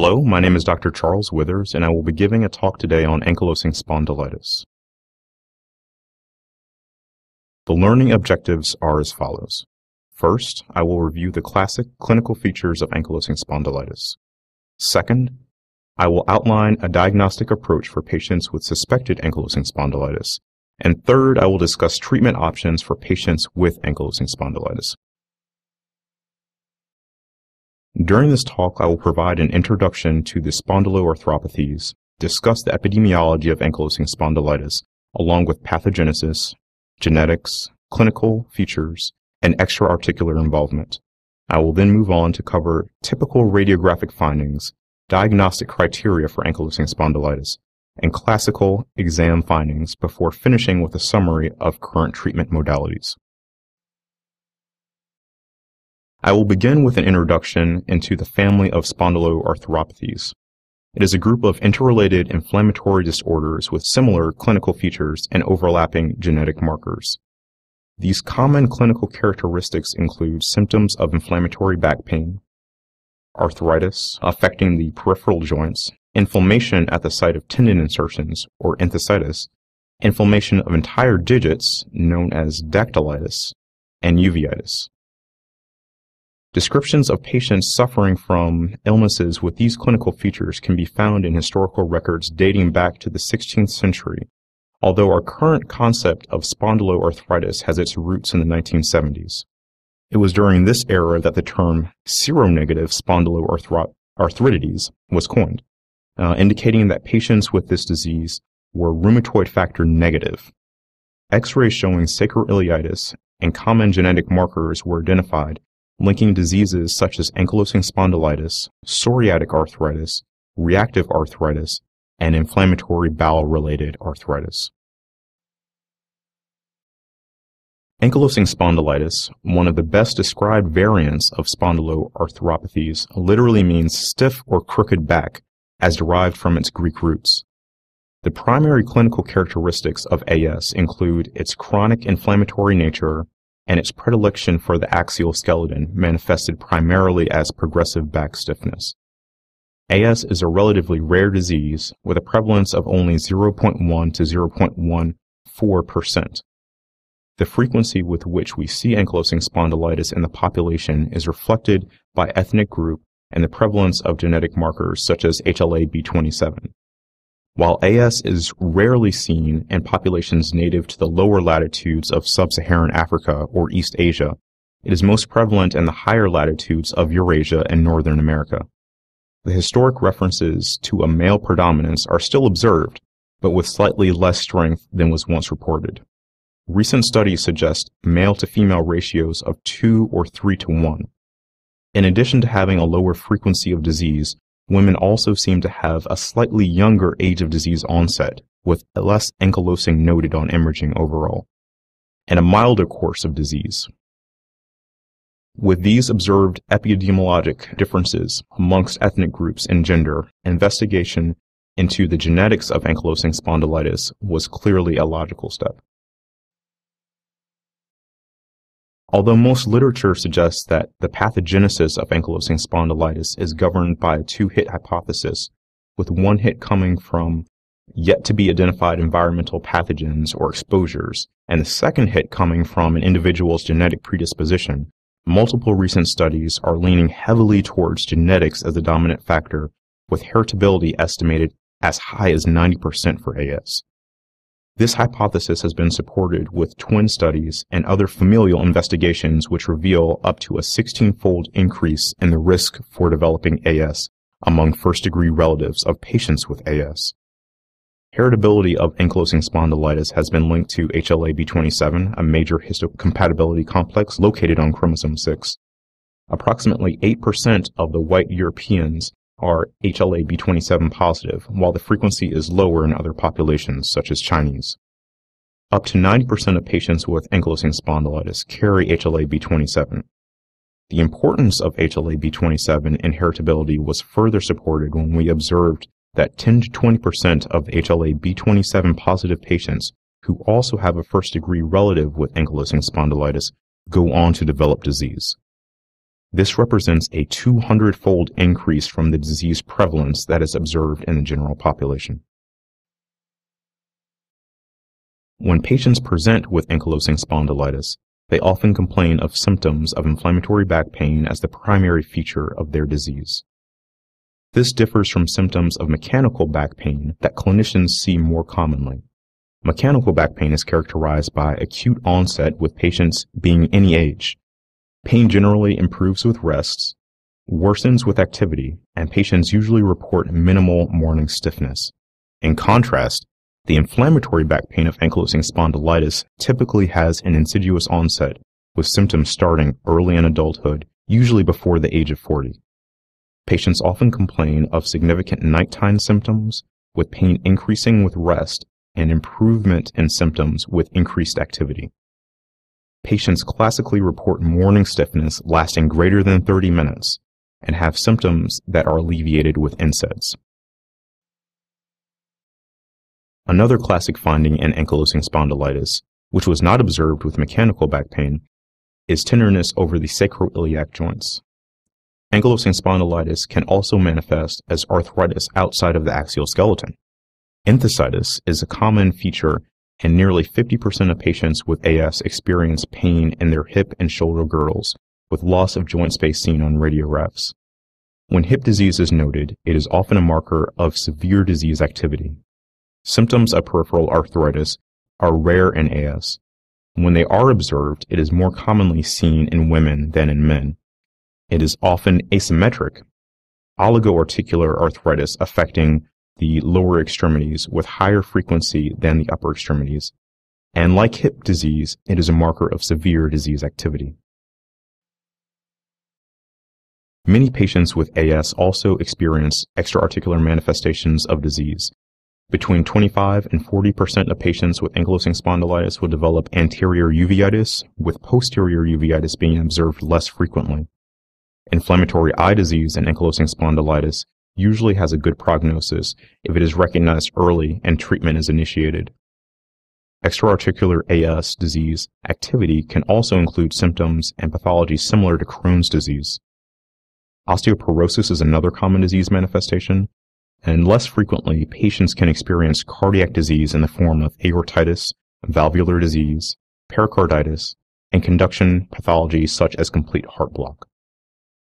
Hello, my name is Dr. Charles Withers, and I will be giving a talk today on ankylosing spondylitis. The learning objectives are as follows. First, I will review the classic clinical features of ankylosing spondylitis. Second, I will outline a diagnostic approach for patients with suspected ankylosing spondylitis. And third, I will discuss treatment options for patients with ankylosing spondylitis. During this talk, I will provide an introduction to the spondyloarthropathies, discuss the epidemiology of ankylosing spondylitis, along with pathogenesis, genetics, clinical features, and extra-articular involvement. I will then move on to cover typical radiographic findings, diagnostic criteria for ankylosing spondylitis, and classical exam findings before finishing with a summary of current treatment modalities. I will begin with an introduction into the family of spondyloarthropathies. It is a group of interrelated inflammatory disorders with similar clinical features and overlapping genetic markers. These common clinical characteristics include symptoms of inflammatory back pain, arthritis affecting the peripheral joints, inflammation at the site of tendon insertions or enthesitis, inflammation of entire digits known as dactylitis, and uveitis. Descriptions of patients suffering from illnesses with these clinical features can be found in historical records dating back to the 16th century, although our current concept of spondyloarthritis has its roots in the 1970s. It was during this era that the term seronegative spondyloarthritis was coined, uh, indicating that patients with this disease were rheumatoid factor negative. X-rays showing sacroiliitis and common genetic markers were identified linking diseases such as ankylosing spondylitis, psoriatic arthritis, reactive arthritis, and inflammatory bowel-related arthritis. Ankylosing spondylitis, one of the best described variants of spondyloarthropathies, literally means stiff or crooked back, as derived from its Greek roots. The primary clinical characteristics of AS include its chronic inflammatory nature, and its predilection for the axial skeleton manifested primarily as progressive back stiffness. AS is a relatively rare disease with a prevalence of only 0.1 to 0.14%. The frequency with which we see ankylosing spondylitis in the population is reflected by ethnic group and the prevalence of genetic markers such as HLA-B27. While AS is rarely seen in populations native to the lower latitudes of sub-Saharan Africa or East Asia, it is most prevalent in the higher latitudes of Eurasia and Northern America. The historic references to a male predominance are still observed, but with slightly less strength than was once reported. Recent studies suggest male to female ratios of 2 or 3 to 1. In addition to having a lower frequency of disease, Women also seem to have a slightly younger age of disease onset, with less ankylosing noted on imaging overall, and a milder course of disease. With these observed epidemiologic differences amongst ethnic groups and gender, investigation into the genetics of ankylosing spondylitis was clearly a logical step. Although most literature suggests that the pathogenesis of ankylosing spondylitis is governed by a two-hit hypothesis, with one hit coming from yet to be identified environmental pathogens or exposures, and the second hit coming from an individual's genetic predisposition, multiple recent studies are leaning heavily towards genetics as the dominant factor, with heritability estimated as high as 90% for AS. This hypothesis has been supported with twin studies and other familial investigations which reveal up to a 16-fold increase in the risk for developing AS among first-degree relatives of patients with AS. Heritability of ankylosing spondylitis has been linked to HLA-B27, a major histocompatibility complex located on chromosome 6. Approximately 8% of the white Europeans are HLA-B27 positive, while the frequency is lower in other populations, such as Chinese. Up to 90% of patients with ankylosing spondylitis carry HLA-B27. The importance of HLA-B27 inheritability was further supported when we observed that 10 to 20% of HLA-B27 positive patients who also have a first degree relative with ankylosing spondylitis go on to develop disease. This represents a 200-fold increase from the disease prevalence that is observed in the general population. When patients present with ankylosing spondylitis, they often complain of symptoms of inflammatory back pain as the primary feature of their disease. This differs from symptoms of mechanical back pain that clinicians see more commonly. Mechanical back pain is characterized by acute onset with patients being any age. Pain generally improves with rests, worsens with activity, and patients usually report minimal morning stiffness. In contrast, the inflammatory back pain of ankylosing spondylitis typically has an insidious onset, with symptoms starting early in adulthood, usually before the age of 40. Patients often complain of significant nighttime symptoms, with pain increasing with rest and improvement in symptoms with increased activity. Patients classically report morning stiffness lasting greater than 30 minutes and have symptoms that are alleviated with NSAIDs. Another classic finding in ankylosing spondylitis, which was not observed with mechanical back pain, is tenderness over the sacroiliac joints. Ankylosing spondylitis can also manifest as arthritis outside of the axial skeleton. Enthesitis is a common feature and nearly 50% of patients with AS experience pain in their hip and shoulder girdles, with loss of joint space seen on radiographs. When hip disease is noted, it is often a marker of severe disease activity. Symptoms of peripheral arthritis are rare in AS. When they are observed, it is more commonly seen in women than in men. It is often asymmetric, oligoarticular arthritis affecting the lower extremities with higher frequency than the upper extremities. And like hip disease, it is a marker of severe disease activity. Many patients with AS also experience extraarticular manifestations of disease, between 25 and 40% of patients with ankylosing spondylitis will develop anterior uveitis, with posterior uveitis being observed less frequently. Inflammatory eye disease and ankylosing spondylitis usually has a good prognosis if it is recognized early and treatment is initiated. Extraarticular AS disease activity can also include symptoms and pathology similar to Crohn's disease. Osteoporosis is another common disease manifestation, and less frequently, patients can experience cardiac disease in the form of aortitis, valvular disease, pericarditis, and conduction pathology such as complete heart block.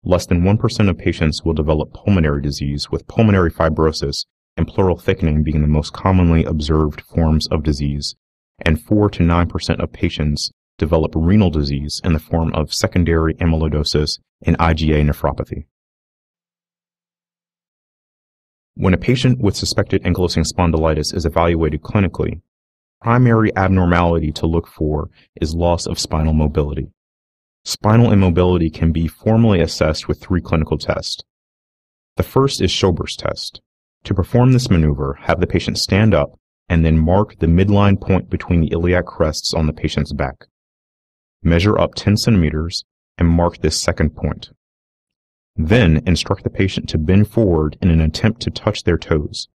Less than 1% of patients will develop pulmonary disease, with pulmonary fibrosis and pleural thickening being the most commonly observed forms of disease, and 4 to 9% of patients develop renal disease in the form of secondary amyloidosis and IgA nephropathy. When a patient with suspected ankylosing spondylitis is evaluated clinically, primary abnormality to look for is loss of spinal mobility. Spinal immobility can be formally assessed with three clinical tests. The first is Schober's test. To perform this maneuver, have the patient stand up and then mark the midline point between the iliac crests on the patient's back. Measure up 10 centimeters and mark this second point. Then instruct the patient to bend forward in an attempt to touch their toes.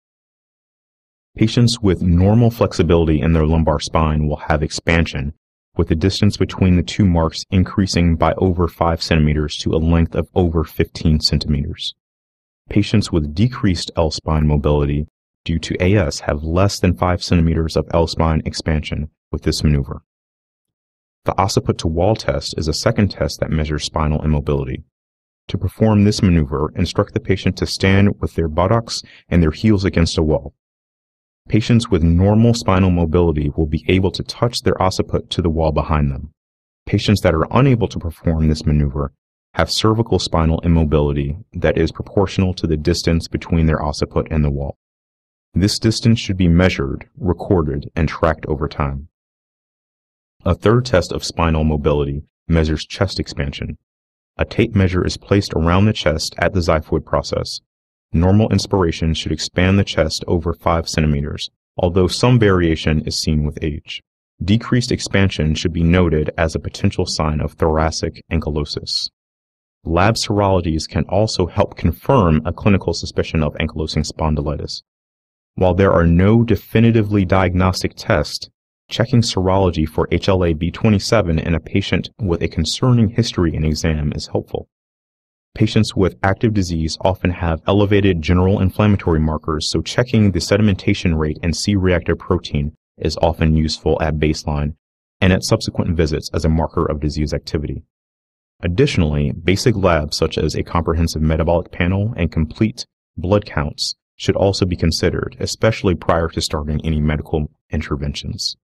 Patients with normal flexibility in their lumbar spine will have expansion, with the distance between the two marks increasing by over 5 centimeters to a length of over 15 centimeters. Patients with decreased L-spine mobility due to AS have less than 5 centimeters of L-spine expansion with this maneuver. The occiput to wall test is a second test that measures spinal immobility. To perform this maneuver, instruct the patient to stand with their buttocks and their heels against a wall. Patients with normal spinal mobility will be able to touch their occiput to the wall behind them. Patients that are unable to perform this maneuver have cervical spinal immobility that is proportional to the distance between their occiput and the wall. This distance should be measured, recorded, and tracked over time. A third test of spinal mobility measures chest expansion, a tape measure is placed around the chest at the xiphoid process. Normal inspiration should expand the chest over 5 centimeters, although some variation is seen with age. Decreased expansion should be noted as a potential sign of thoracic ankylosis. Lab serologies can also help confirm a clinical suspicion of ankylosing spondylitis. While there are no definitively diagnostic tests, Checking serology for HLA-B27 in a patient with a concerning history in exam is helpful. Patients with active disease often have elevated general inflammatory markers, so checking the sedimentation rate and C-reactive protein is often useful at baseline and at subsequent visits as a marker of disease activity. Additionally, basic labs such as a comprehensive metabolic panel and complete blood counts should also be considered, especially prior to starting any medical interventions.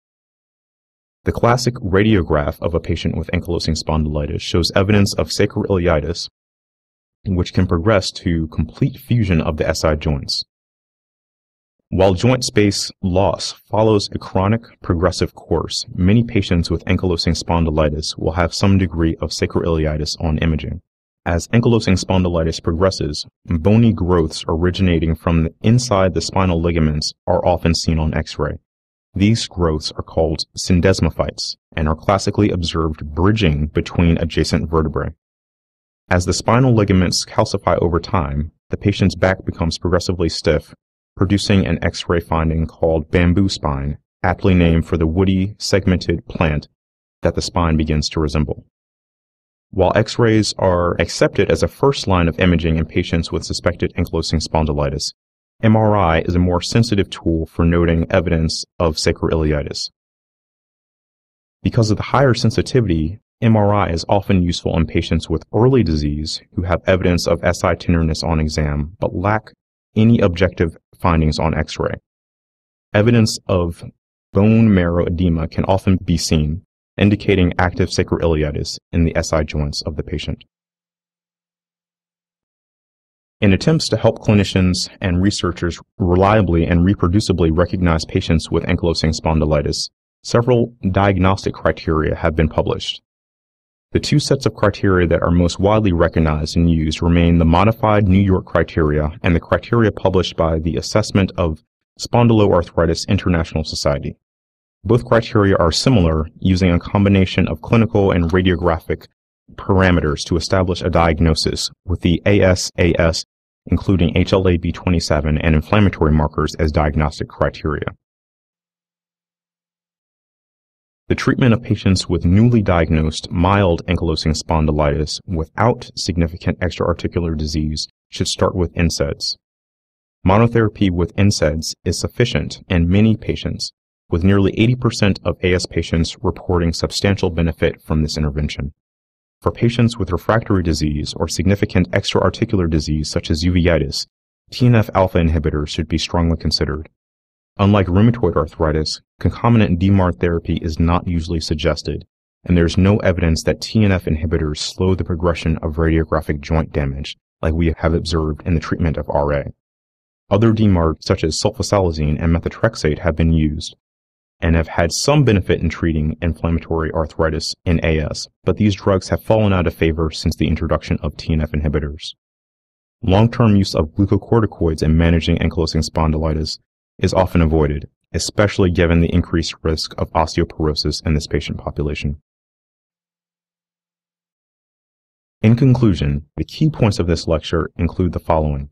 The classic radiograph of a patient with ankylosing spondylitis shows evidence of sacroiliitis, which can progress to complete fusion of the SI joints. While joint space loss follows a chronic progressive course, many patients with ankylosing spondylitis will have some degree of sacroiliitis on imaging. As ankylosing spondylitis progresses, bony growths originating from inside the spinal ligaments are often seen on X-ray. These growths are called syndesmophytes and are classically observed bridging between adjacent vertebrae. As the spinal ligaments calcify over time, the patient's back becomes progressively stiff, producing an X-ray finding called bamboo spine, aptly named for the woody, segmented plant that the spine begins to resemble. While X-rays are accepted as a first line of imaging in patients with suspected ankylosing spondylitis, MRI is a more sensitive tool for noting evidence of sacroiliitis. Because of the higher sensitivity, MRI is often useful in patients with early disease who have evidence of SI tenderness on exam but lack any objective findings on X-ray. Evidence of bone marrow edema can often be seen, indicating active sacroiliitis in the SI joints of the patient. In attempts to help clinicians and researchers reliably and reproducibly recognize patients with ankylosing spondylitis, several diagnostic criteria have been published. The two sets of criteria that are most widely recognized and used remain the modified New York criteria and the criteria published by the Assessment of Spondyloarthritis International Society. Both criteria are similar, using a combination of clinical and radiographic parameters to establish a diagnosis, with the ASAS including HLA-B27 and inflammatory markers as diagnostic criteria. The treatment of patients with newly diagnosed mild ankylosing spondylitis without significant extraarticular disease should start with NSAIDs. Monotherapy with NSAIDs is sufficient in many patients, with nearly 80% of AS patients reporting substantial benefit from this intervention. For patients with refractory disease or significant extraarticular disease such as uveitis, TNF alpha inhibitors should be strongly considered. Unlike rheumatoid arthritis, concomitant DMARD therapy is not usually suggested, and there is no evidence that TNF inhibitors slow the progression of radiographic joint damage, like we have observed in the treatment of RA. Other DMARDs such as sulfasalazine and methotrexate have been used, and have had some benefit in treating inflammatory arthritis in AS, but these drugs have fallen out of favor since the introduction of TNF inhibitors. Long-term use of glucocorticoids in managing ankylosing spondylitis is often avoided, especially given the increased risk of osteoporosis in this patient population. In conclusion, the key points of this lecture include the following.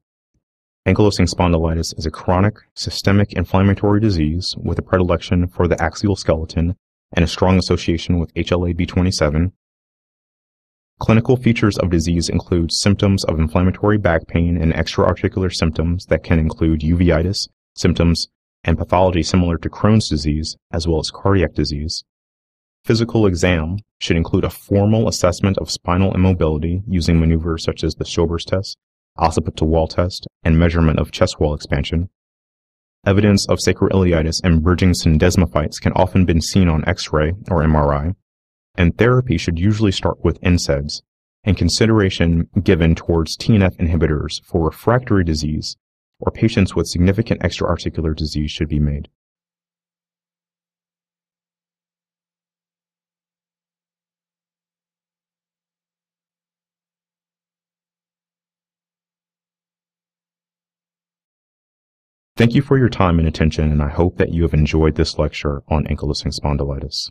Ankylosing spondylitis is a chronic, systemic inflammatory disease with a predilection for the axial skeleton and a strong association with HLA-B27. Clinical features of disease include symptoms of inflammatory back pain and extraarticular symptoms that can include uveitis, symptoms, and pathology similar to Crohn's disease, as well as cardiac disease. Physical exam should include a formal assessment of spinal immobility using maneuvers such as the Schober's test occiput-to-wall test, and measurement of chest wall expansion. Evidence of sacroiliitis and bridging syndesmophytes can often be seen on X-ray or MRI, and therapy should usually start with NSAIDs, and consideration given towards TNF inhibitors for refractory disease or patients with significant extraarticular disease should be made. Thank you for your time and attention, and I hope that you have enjoyed this lecture on ankylosing spondylitis.